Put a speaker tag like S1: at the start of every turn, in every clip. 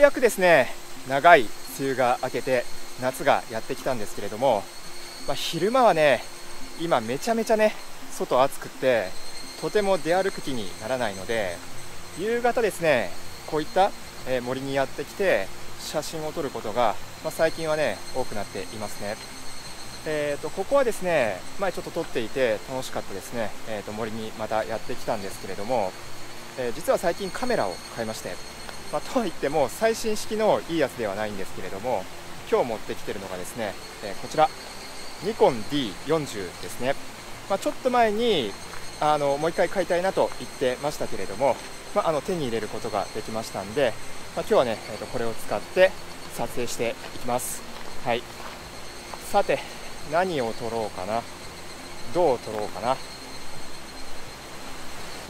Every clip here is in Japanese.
S1: ようやくですね長い梅雨が明けて夏がやってきたんですけれども、まあ、昼間はね今めちゃめちゃね外暑くてとても出歩く気にならないので夕方ですねこういった、え森にやってきて写真を撮ることが、まあ、最近はね多くなっていますね。えーと、ここはですね前ちょっと撮っていて楽しかったですね、えーと森にまたやってきたんですけれども、えー、実は最近カメラを買いましてまあ、とはいっても最新式のいいやつではないんですけれども今日持ってきてるのがですね、えこちら。ニコン D40 ですね、まあ、ちょっと前にあのもう1回買いたいなと言ってましたけれども、まあ、あの手に入れることができましたんで、まあ、今日はね、えー、とこれを使って撮影していきます。はい。さて何を撮ろうかな。どう撮ろうかな。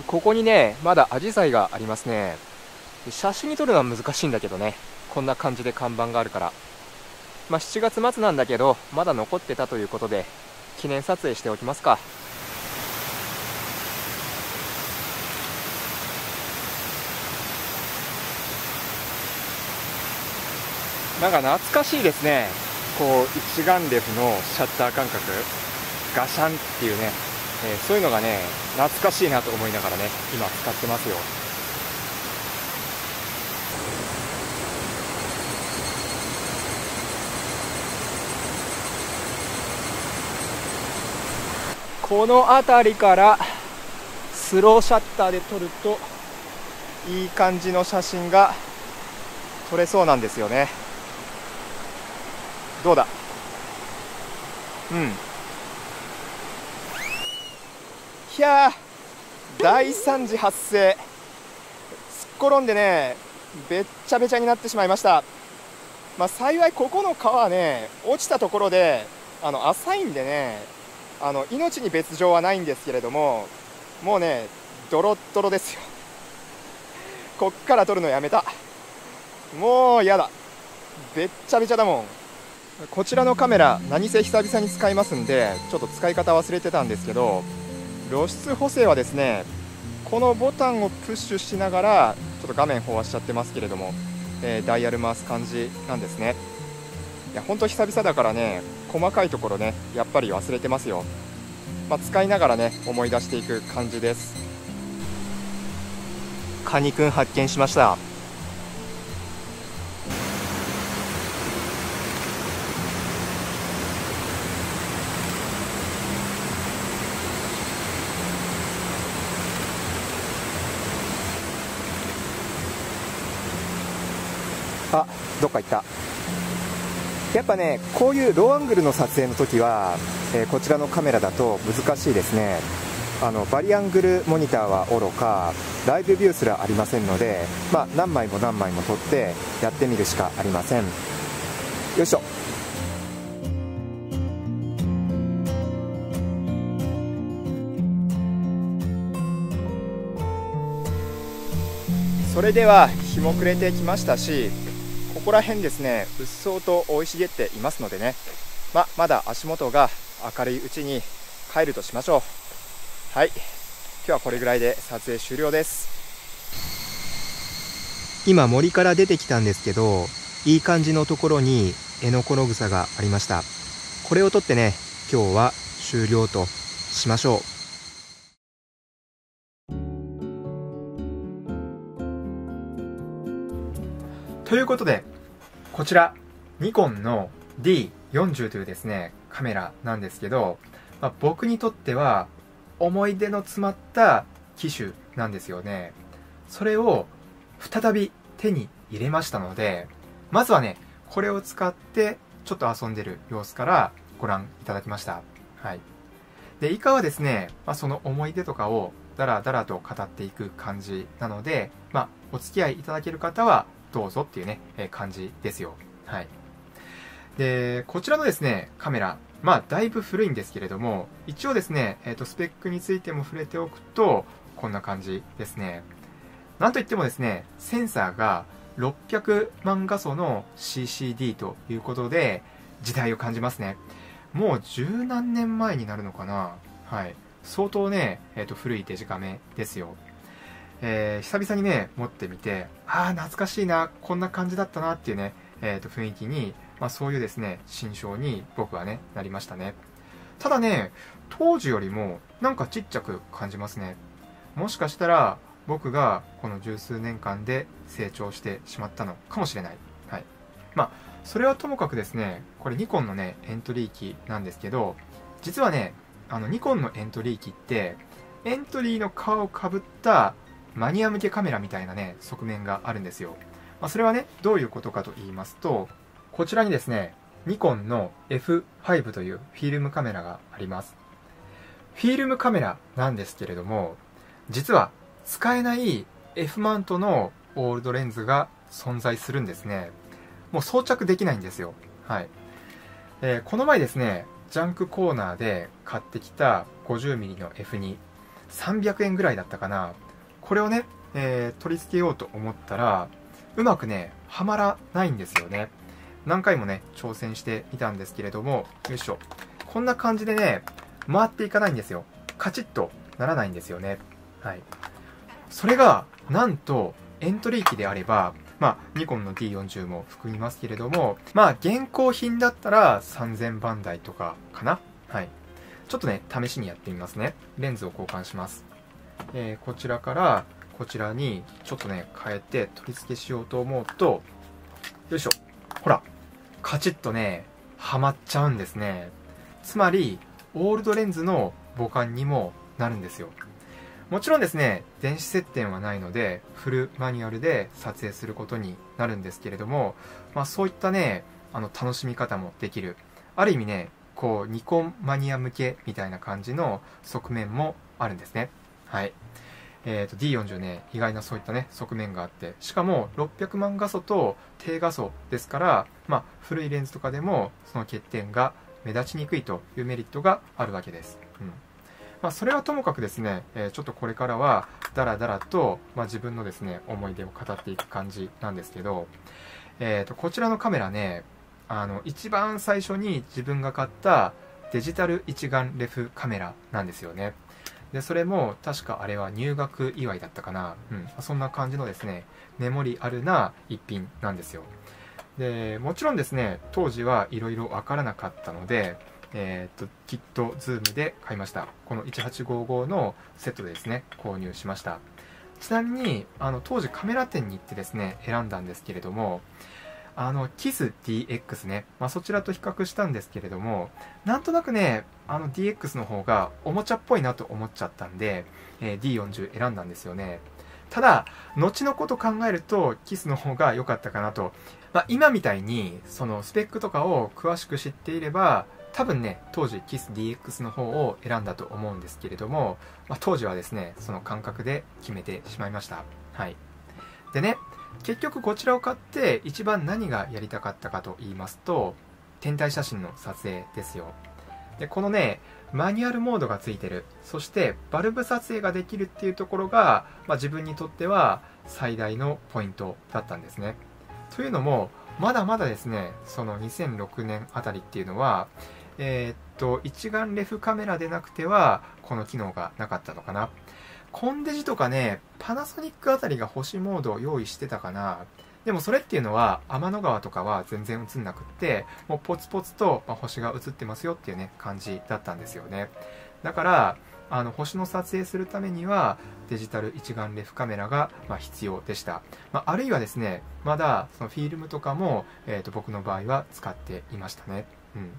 S1: ここにねまだアジサイがありますね。写真に撮るのは難しいんだけどね。こんな感じで看板があるから。まあ、7月末なんだけどまだ残ってたということで記念撮影しておきますか。なんか懐かしいですね。こう一眼レフのシャッター感覚。ガシャンっていうね、えー、そういうのがね懐かしいなと思いながらね今使ってますよ。この辺りからスローシャッターで撮るといい感じの写真が撮れそうなんですよね。どうだ？うん。いや大惨事発生。すっ転んでねべっちゃべちゃになってしまいました。まあ、幸いここの川ね落ちたところであの浅いんでねあの命に別状はないんですけれどももうねドロッドロですよ。こっから撮るのやめた。もうやだ。べっちゃべちゃだもん。こちらのカメラ何せ久々に使いますんでちょっと使い方忘れてたんですけど露出補正はですねこのボタンをプッシュしながらちょっと画面飽和しちゃってますけれども、えー、ダイヤル回す感じなんですね。いや本当久々だからね細かいところねやっぱり忘れてますよ、まあ、使いながらね思い出していく感じです。カニくん発見しました。あどっか行った。やっぱねこういうローアングルの撮影の時は、えー、こちらのカメラだと難しいですね。あのバリアングルモニターはおろかライブビューすらありませんので、まあ、何枚も何枚も撮ってやってみるしかありません。よいしょ。それでは日も暮れてきましたしここら辺ですねうっそうと生い茂っていますのでね、ままだ足元が明るいうちに帰るとしましょう。はい。今日はこれぐらいで撮影終了です。今森から出てきたんですけどいい感じのところにエノコノグサがありました。これを取ってね今日は終了としましょう。ということで、こちら、ニコンの D40 というですね、カメラなんですけど、まあ、僕にとっては思い出の詰まった機種なんですよね。それを再び手に入れましたので、まずはね、これを使ってちょっと遊んでる様子からご覧いただきました。はい。で、以下はですね、まあ、その思い出とかをダラダラと語っていく感じなので、まあ、お付き合いいただける方はどうぞっていうね、え感じですよ。はい。で、こちらのですね、カメラ、まあ、だいぶ古いんですけれども、一応ですね、えっ、ー、と、スペックについても触れておくと、こんな感じですね。なんといってもですね、センサーが600万画素の CCD ということで、時代を感じますね。もう十何年前になるのかなはい。相当ね、えっ、ー、と、古いデジカメですよ。えー、久々にね、持ってみて、ああ、懐かしいな、こんな感じだったなっていうね、えー、と雰囲気に、まあ、そういうですね、心象に僕はね、なりましたね。ただね、当時よりもなんかちっちゃく感じますね。もしかしたら僕がこの十数年間で成長してしまったのかもしれない。はい。まあ、それはともかくですね、これニコンのね、エントリー機なんですけど、実はね、あのニコンのエントリー機って、エントリーの皮をかぶったマニア向けカメラみたいなね、側面があるんですよ。まあ、それはね、どういうことかと言いますと、こちらにですね、ニコンの F5 というフィルムカメラがあります。フィルムカメラなんですけれども、実は使えない F マウントのオールドレンズが存在するんですね。もう装着できないんですよ。はい。えー、この前ですね、ジャンクコーナーで買ってきた 50mm の F2、300円ぐらいだったかな。これをね、えー、取り付けようと思ったら、うまくね、はまらないんですよね。何回もね、挑戦してみたんですけれども、よいしょ。こんな感じでね、回っていかないんですよ。カチッとならないんですよね。はい。それが、なんと、エントリー機であれば、まあ、ニコンの D40 も含みますけれども、まあ、現行品だったら3000番台とかかなはい。ちょっとね、試しにやってみますね。レンズを交換します。えー、こちらから、こちらに、ちょっとね、変えて取り付けしようと思うと、よいしょ。ほら、カチッとね、はまっちゃうんですね。つまり、オールドレンズの母艦にもなるんですよ。もちろんですね、電子接点はないので、フルマニュアルで撮影することになるんですけれども、まあそういったね、あの楽しみ方もできる。ある意味ね、こう、ニコンマニア向けみたいな感じの側面もあるんですね。はい。えっ、ー、と D40 ね、意外なそういったね、側面があって、しかも600万画素と低画素ですから、まあ古いレンズとかでもその欠点が目立ちにくいというメリットがあるわけです。うんまあ、それはともかくですね、えー、ちょっとこれからはダラダラと、まあ、自分のですね思い出を語っていく感じなんですけど、えー、とこちらのカメラねあの一番最初に自分が買ったデジタル一眼レフカメラなんですよねでそれも確かあれは入学祝いだったかな、うん、そんな感じのですねメモリアルな一品なんですよでもちろんですね当時はいろいろわからなかったのでえー、っと、キットズームで買いました。この1855のセットでですね、購入しました。ちなみに、あの、当時カメラ店に行ってですね、選んだんですけれども、あの、キス DX ね、まあ、そちらと比較したんですけれども、なんとなくね、あの DX の方がおもちゃっぽいなと思っちゃったんで、えー、D40 選んだんですよね。ただ、後のこと考えると、キスの方が良かったかなと。まあ、今みたいに、そのスペックとかを詳しく知っていれば、多分ね、当時 KISSDX の方を選んだと思うんですけれども、まあ、当時はですね、その感覚で決めてしまいました。はい。でね、結局こちらを買って一番何がやりたかったかと言いますと、天体写真の撮影ですよ。で、このね、マニュアルモードがついてる。そしてバルブ撮影ができるっていうところが、まあ、自分にとっては最大のポイントだったんですね。というのも、まだまだですね、その2006年あたりっていうのは、えー、っと、一眼レフカメラでなくては、この機能がなかったのかな。コンデジとかね、パナソニックあたりが星モードを用意してたかな。でもそれっていうのは、天の川とかは全然映んなくって、もうポツポツと星が映ってますよっていうね、感じだったんですよね。だから、あの星の撮影するためにはデジタル一眼レフカメラが、ま必要でした、まあ、あるいはですねまだそのフィルムとかも、えー、と僕の場合は使っていましたね、うん、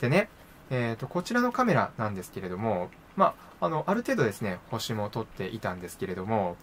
S1: でね、えー、とこちらのカメラなんですけれども、まあ、あのある程度ですね星も撮っていたんですけれども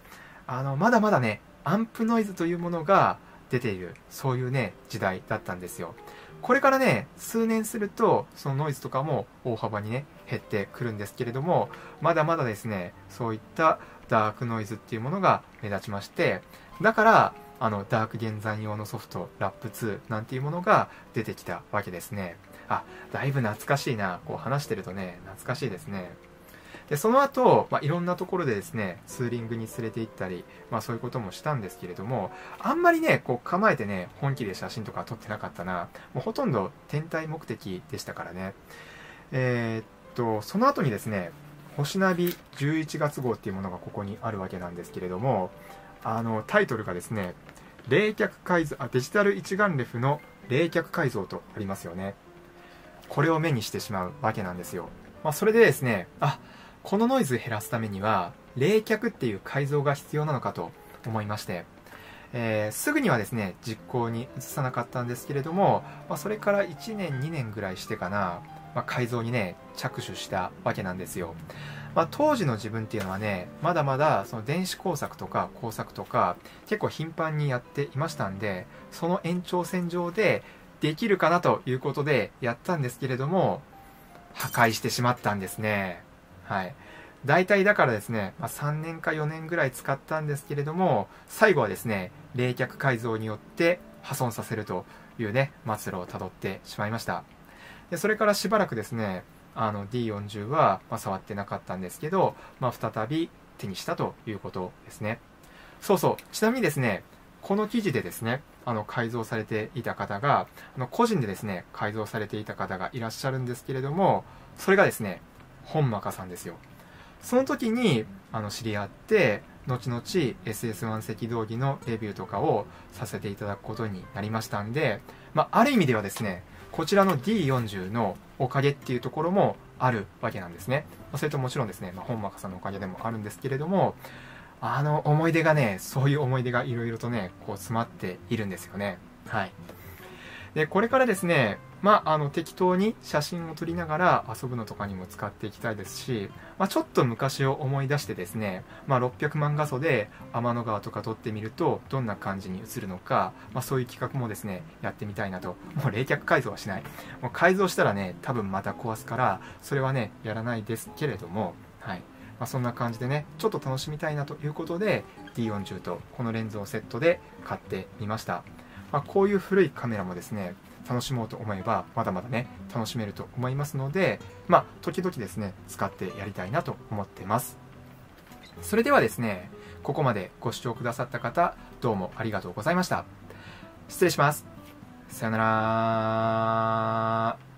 S1: あのまだまだねアンプノイズというものが出ているそういうね時代だったんですよこれからね数年するとそのノイズとかも大幅にね減ってくるんですけれどもまだまだですねそういったダークノイズっていうものが目立ちましてだからあのダーク現在用のソフトラップ2なんていうものが出てきたわけですねあ、だいぶ懐かしいな。こう話してるとね、懐かしいですね。で、その後、まあ、いろんなところでですね、ツーリングに連れて行ったり、まあそういうこともしたんですけれども、あんまりね、こう構えてね、本気で写真とか撮ってなかったな。もうほとんど天体目的でしたからね。えー、っと、その後にですね、星ナビ11月号っていうものがここにあるわけなんですけれどもあのタイトルがですね冷却改造あデジタル一眼レフの冷却改造とありますよねこれを目にしてしまうわけなんですよ、まあ、それでですねあこのノイズ減らすためには冷却っていう改造が必要なのかと思いましてえー、すぐにはですね実行に移さなかったんですけれども、まあ、それから1年2年ぐらいしてかな、まあ、改造にね着手したわけなんですよ、まあ、当時の自分っていうのはねまだまだその電子工作とか工作とか結構頻繁にやっていましたんでその延長線上でできるかなということでやったんですけれども破壊してしまったんですね。はい。大体だからですね、まあ、3年か4年ぐらい使ったんですけれども最後はですね冷却改造によって破損させるというね末路をたどってしまいました。でそれからしばらくですねあの D40 は、ま触ってなかったんですけど、まあ、再び手にしたということですね。そうそう。ちなみにですねこの記事でですねあの改造されていた方があの個人でですね改造されていた方がいらっしゃるんですけれどもそれがですね本間さんですよその時にあの知り合って後々 SS1 赤道儀のレビューとかをさせていただくことになりましたんで、まあ、ある意味ではですねこちらの D40 のおかげっていうところもあるわけなんですね。それともちろんですね、まあ、本間さんのおかげでもあるんですけれども、あの思い出がね、そういう思い出がいろいろとね、こう詰まっているんですよね。はい。で、これからですね、まあ、あの適当に写真を撮りながら遊ぶのとかにも使っていきたいですし、まあ、ちょっと昔を思い出してですね、まあ、600万画素で天の川とか撮ってみるとどんな感じに映るのか、まあ、そういう企画もですねやってみたいなと。もう冷却改造はしない。もう改造したらね多分また壊すからそれはねやらないですけれどもはい。まあ、そんな感じでねちょっと楽しみたいなということで D40 とこのレンズをセットで買ってみました、まあ、こういう古いカメラもですね楽しもうと思えばまだまだね楽しめると思いますのでまあ時々ですね使ってやりたいなと思ってます。それではですねここまでご視聴くださった方どうもありがとうございました。失礼します。さよなら。